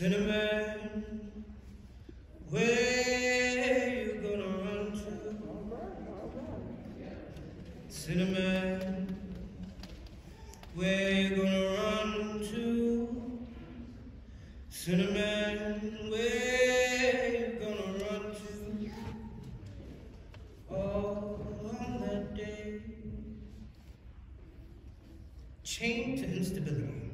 Cinnamon, where you gonna run to? Cinnamon, where you gonna run to? Cinnamon, where you gonna run to? Oh, on that day. Chained to instability,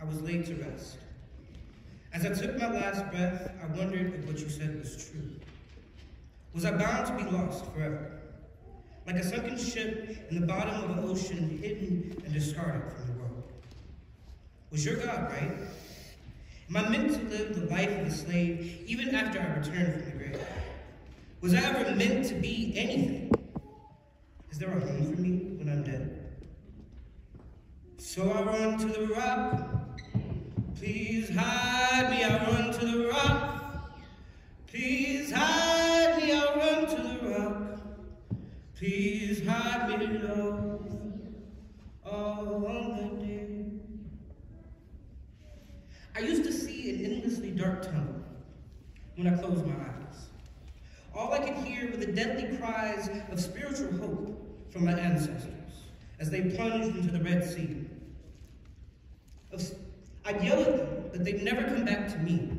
I was laid to rest. As I took my last breath, I wondered if what you said was true. Was I bound to be lost forever? Like a sunken ship in the bottom of an ocean, hidden and discarded from the world. Was your God right? Am I meant to live the life of a slave even after I return from the grave? Was I ever meant to be anything? Is there a home for me when I'm dead? So I run to the rock Please hide me, I run to the rock. Please hide me, I run to the rock. Please hide me, Lord, all the day. I used to see an endlessly dark tunnel when I closed my eyes. All I could hear were the deadly cries of spiritual hope from my ancestors as they plunged into the Red Sea. Of I'd yell at them, but they'd never come back to me.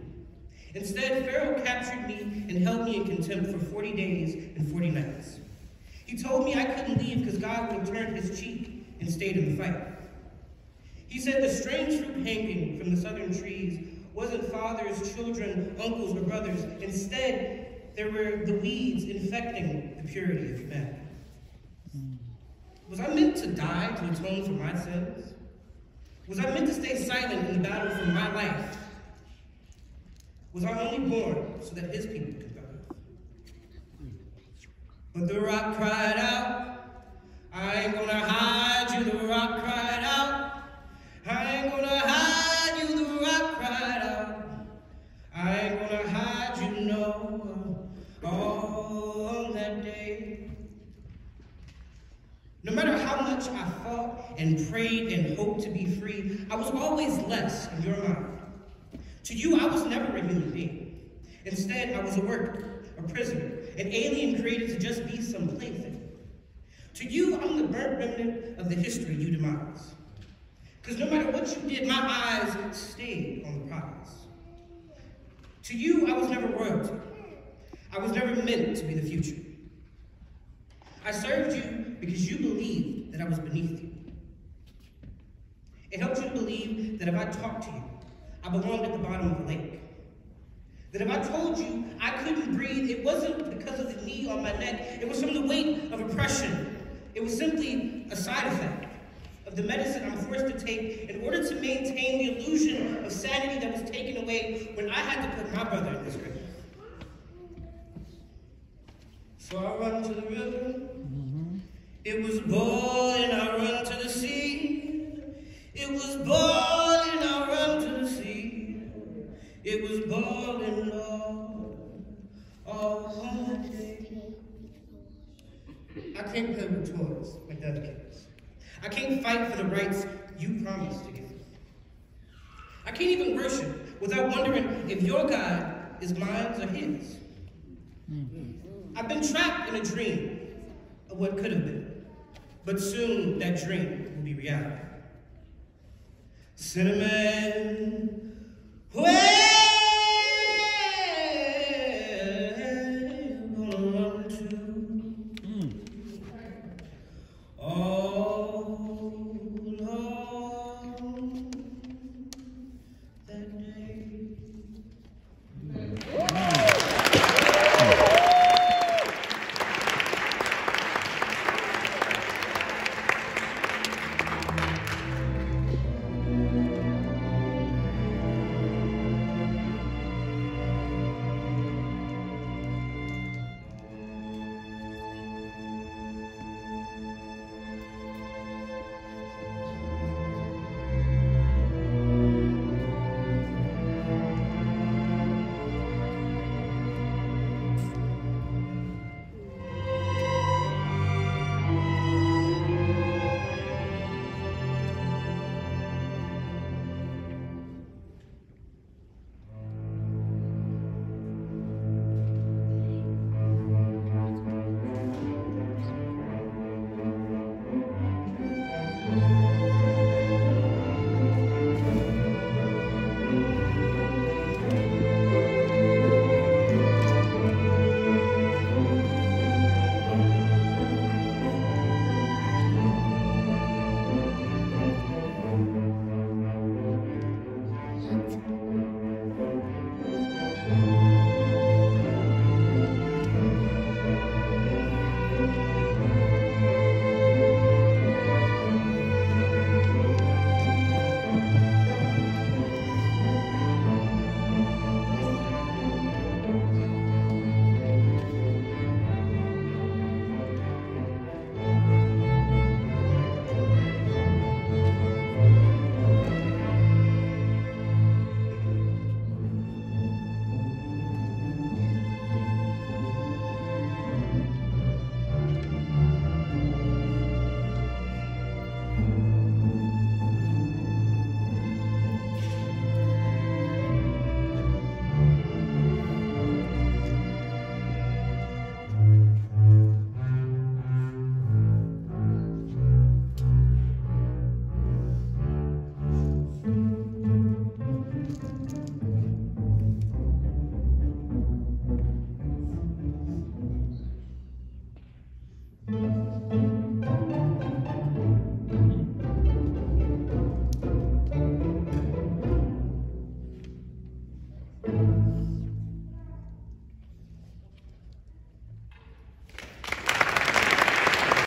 Instead, Pharaoh captured me and held me in contempt for 40 days and 40 nights. He told me I couldn't leave because God would turn his cheek and stayed in the fight. He said the strange fruit hanging from the southern trees wasn't fathers, children, uncles, or brothers. Instead, there were the weeds infecting the purity of humanity. Was I meant to die to atone for my sins? Was I meant to stay silent in the battle for my life? Was I only born so that his people could go? But the rock cried out, I ain't gonna hide you, the rock cried out. No matter how much I fought and prayed and hoped to be free, I was always less in your mind. To you, I was never a human being. Instead, I was a worker, a prisoner, an alien created to just be some plaything. To you, I'm the burnt remnant of the history you demise. Because no matter what you did, my eyes stayed on the prize. To you, I was never royalty. I was never meant to be the future. I served you because you believed that I was beneath you. It helped you to believe that if I talked to you, I belonged at the bottom of the lake. That if I told you I couldn't breathe, it wasn't because of the knee on my neck, it was from the weight of oppression. It was simply a side effect of the medicine I'm forced to take in order to maintain the illusion of sanity that was taken away when I had to put my brother in this grave. So I run to the river. It was boiling, I run to the sea. It was boiling, I run to the sea. It was boiling, Lord, all on the day. I can't play with toys like the other kids. I can't fight for the rights you promised to give me. I can't even worship without wondering if your God is mine or his. Mm-hmm. I've been trapped in a dream of what could have been, but soon that dream will be reality. Cinnamon, where?